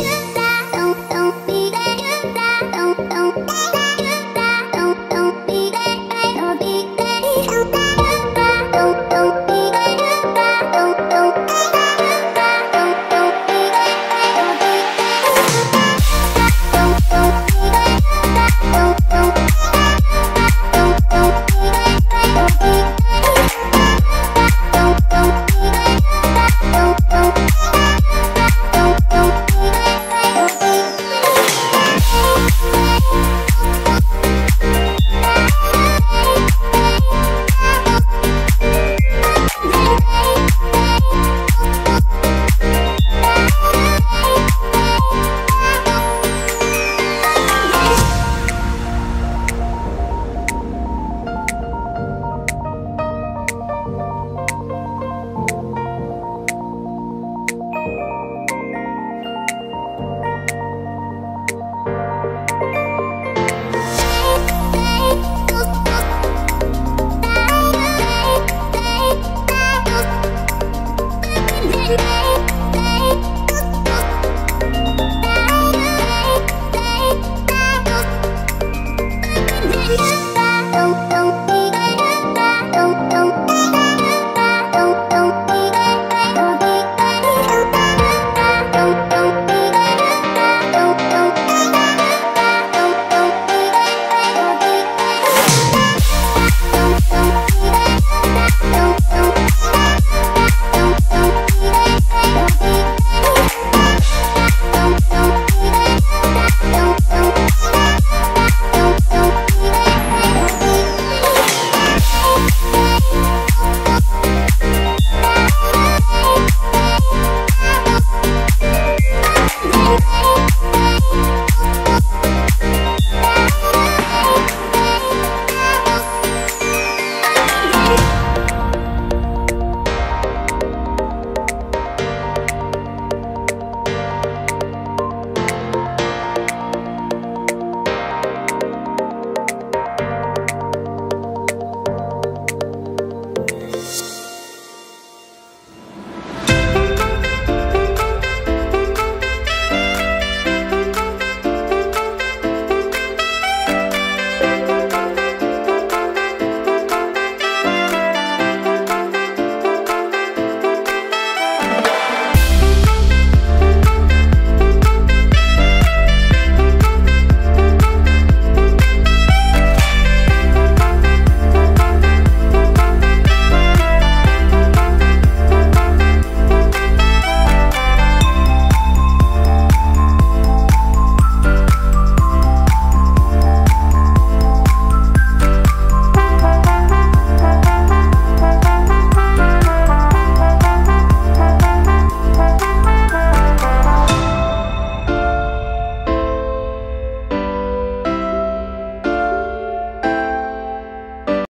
you.